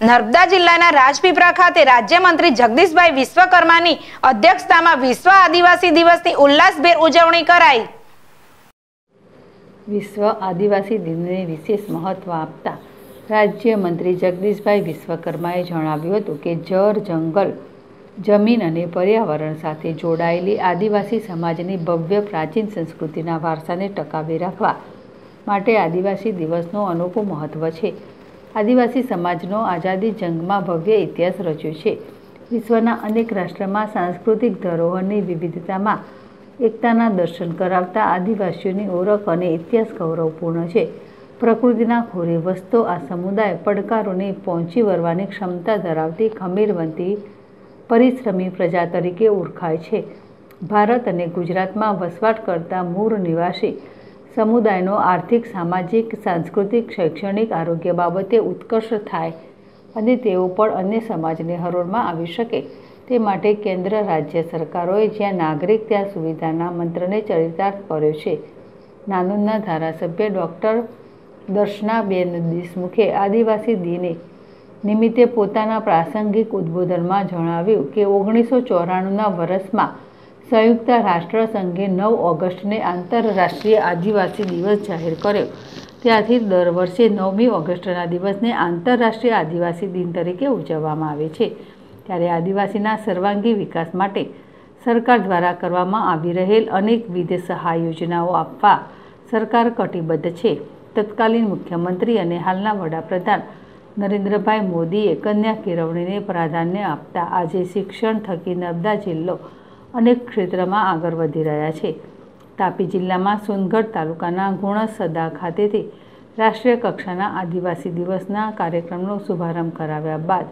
નર્મદા જિલ્લાના રાજપીપળા ખાતે રાજ્યમંત્રી જગદીશભાઈ વિશ્વકર્માની અધ્યક્ષતામાં વિશ્વ આદિવાસી દિવસની ઉલ્લાસભેર ઉજવણી કરાઈ. વિશ્વ આદિવાસી દિનને વિશેષ મહત્વ આપતા રાજ્યમંત્રી જગદીશભાઈ વિશ્વકર્માએ જણાવ્યું હતું કે જળ, જંગલ, જમીન અને પર્યાવરણ સાથે જોડાયેલી આદિવાસી સમાજની ભવ્ય પ્રાચીન સંસ્કૃતિના વારસાને ટકાવી રાખવા માટે આદિવાસી દિવસનું અનોખું મહત્ત્વ છે. આદિવાસી સમાજનો આઝાદી જંગમાં ભવ્ય ઇતિહાસ રચ્યો છે. વિશ્વના અનેક રાષ્ટ્રમાં સાંસ્કૃતિક ધરોહરની વિવિધતામાં એકતાના દર્શન કરાવતા આદિવાસીઓની ઓળખ અને ઇતિહાસ ગૌરવપૂર્ણ છે. પ્રકૃતિના ખોરે વસતો આ સમુદાય પડકારોને પહોંચી વળવાની ક્ષમતા ધરાવતી ખમીરવંતી પરિશ્રમી પ્રજા તરીકે ઓળખાય છે. ભારત અને ગુજરાતમાં વસવાટ કરતા મૂળ નિવાસી સમુદાયનો આર્થિક, સામાજિક, સાંસ્કૃતિક, શૈક્ષણિક આરોગ્ય બાબતે ઉત્કર્ષ થાય અને તેઓ પણ અન્ય સમાજને હરોળમાં આવી શકે. તે માટે કેન્દ્ર, રાજ્ય સરકારોએ જ્યાં નાગરિક, ત્યાં સુવિધાના મંત્રને ચરિતાર્થ કર્યો છે. નાનુના ધારાસભ્ય ડૉક્ટર દર્શનાબેન દેશમુખે આદિવાસી દિને નિમિત્તે પોતાના પ્રાસંગિક ઉદ્બોધનમાં જણાવ્યું કે ઓગણીસો ચોરાણુંના વર્ષમાં સંયુક્ત રાષ્ટ્ર સંઘે નવ ઓગસ્ટને આંતરરાષ્ટ્રીય આદિવાસી દિવસ જાહેર કર્યો. ત્યારથી દર વર્ષે નવમી ઓગસ્ટના દિવસને આંતરરાષ્ટ્રીય આદિવાસી દિન તરીકે ઉજવવામાં આવે છે. ત્યારે આદિવાસીના સર્વાંગી વિકાસ માટે સરકાર દ્વારા કરવામાં આવી રહેલ અનેકવિધ સહાય યોજનાઓ આપવા સરકાર કટિબદ્ધ છે. તત્કાલીન મુખ્યમંત્રી અને હાલના વડાપ્રધાન નરેન્દ્રભાઈ મોદીએ કન્યા કેળવણીને પ્રાધાન્ય આપતા આજે શિક્ષણ થકી નર્મદા જિલ્લો અનેક ક્ષેત્રમાં આગળ વધી રહ્યા છે. તાપી જિલ્લામાં સોનગઢ તાલુકાના ગુણસદા ખાતેથી રાષ્ટ્રીય કક્ષાના આદિવાસી દિવસના કાર્યક્રમનો શુભારંભ કરાવ્યા બાદ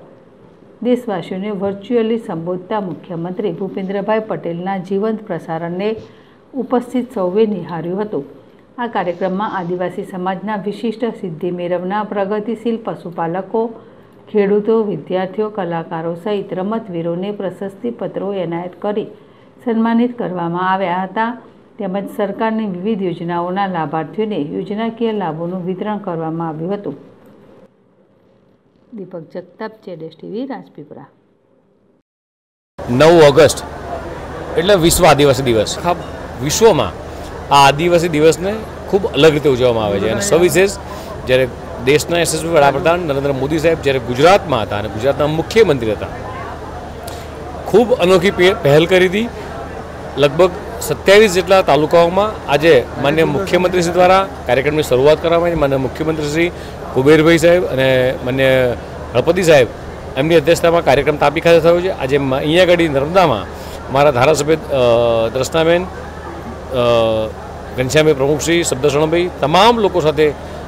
દેશવાસીઓને વર્ચ્યુઅલી સંબોધતા મુખ્યમંત્રી ભૂપેન્દ્રભાઈ પટેલના જીવંત પ્રસારણને ઉપસ્થિત સૌએ નિહાળ્યું હતું. આ કાર્યક્રમમાં આદિવાસી સમાજના વિશિષ્ટ સિદ્ધિ મેળવનાર પ્રગતિશીલ પશુપાલકો ખેડૂતો વિદ્યાર્થીઓ કલાકારો સહિત રમતવીરોને પ્રશસ્તિપત્રો એનાયત કરી સન્માનિત કરવામાં આવ્યા હતા. તેમજ સરકારની વિવિધ યોજનાઓના લાભાર્થીઓને યોજનાકીય લાભોનું વિતરણ કરવામાં આવ્યું હતું. દીપક જગતાપ જેડેશ ટીવી રાજપીપળા. નવ ઓગસ્ટ એટલે વિશ્વ આદિવાસી દિવસ. વિશ્વમાં આ આદિવાસી દિવસને ખૂબ અલગ રીતે ઉજવવામાં આવે છે. અને સવિશેષ જ્યારે દેશના યશસ્વી વડાપ્રધાન નરેન્દ્ર મોદી સાહેબ જ્યારે ગુજરાતમાં હતા અને ગુજરાતના મુખ્યમંત્રી હતા, ખૂબ અનોખી પહેલ કરી હતી. લગભગ સત્યાવીસ જેટલા તાલુકાઓમાં આજે માન્ય મુખ્યમંત્રીશ્રી દ્વારા કાર્યક્રમની શરૂઆત કરવામાં આવી. માન્ય મુખ્યમંત્રી શ્રી કુબેરભાઈ સાહેબ અને માન્ય ગણપતિ સાહેબ એમની અધ્યક્ષતામાં કાર્યક્રમ તાપી ખાતે થયો છે. આજે અહીંયા આગળ નર્મદામાં મારા ધારાસભ્ય દ્રષ્ટાબેન ઘનશ્યામભાઈ પ્રમુખશ્રી શબ્દશણભાઈ તમામ લોકો સાથે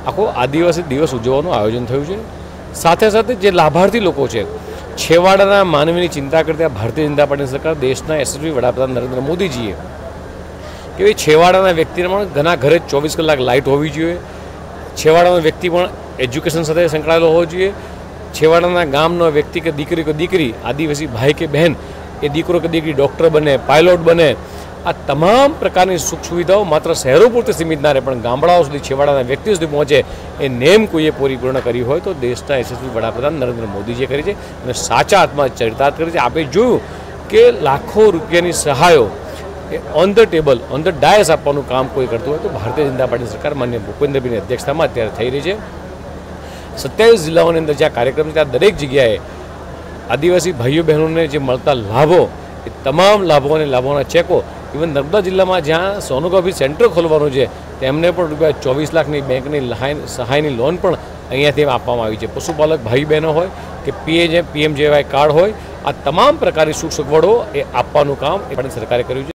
આખો આદિવાસી દિવસ ઉજવવાનું આયોજન થયું છે. સાથે સાથે જે લાભાર્થી લોકો છે, છેવાડાના માનવીની ચિંતા કરતા ભારતીય જનતા પાર્ટી સરકાર દેશના યશસ્વી વડાપ્રધાન નરેન્દ્ર મોદીજીએ કે છેવાડાના વ્યક્તિને પણ ઘણા ઘરે ચોવીસ કલાક લાઇટ હોવી જોઈએ. છેવાડાનો વ્યક્તિ પણ એજ્યુકેશન સાથે સંકળાયેલો હોવો જોઈએ. છેવાડાના ગામનો વ્યક્તિ કે દીકરી કે દીકરી, આદિવાસી ભાઈ કે બહેન, એ દીકરો કે દીકરી ડૉક્ટર બને, પાયલોટ બને આ તમામ પ્રકારની સુખ સુવિધાઓ માત્ર શહેરો પૂરતી સીમિત ના રહે, પણ ગામડાઓ સુધી, છેવાડાના વ્યક્તિઓ સુધી પહોંચે એ નેમ કોઈએ પૂર્ણ કરી હોય તો દેશના યશસ્વી વડાપ્રધાન નરેન્દ્ર મોદીજીએ કરી છે અને સાચા આત્મા ચરિતાર્થ કરી છે. આપણે જોયું કે લાખો રૂપિયાની સહાયો એ on the table on the dais આપવાનું કામ કોઈ કરતું હોય તો ભારતીય જનતા પાર્ટી સરકાર માન્ય ભૂપેન્દ્રભાઈની અધ્યક્ષતામાં અત્યારે થઈ રહી છે. સત્યાવીસ જિલ્લાઓની અંદર જ્યાં કાર્યક્રમ છે, ત્યાં દરેક જગ્યાએ આદિવાસી ભાઈઓ બહેનોને જે મળતા લાભો, એ તમામ લાભો અને લાભોના ચેકો ઇવન નર્મદા જિલ્લામાં જ્યાં સોનોગ્રાફી સેન્ટર ખોલવાનું છે, તેમને પણ રૂપિયા ચોવીસ લાખની બેંકની સહાયની લોન પણ અહીંયાથી આપવામાં આવી છે. પશુપાલક ભાઈ બહેનો હોય કે પીએજે પીએમ જેવાય કાર્ડ હોય, આ તમામ પ્રકારની સુખ સગવડો એ આપવાનું કામ એ પણ સરકારે કર્યું છે.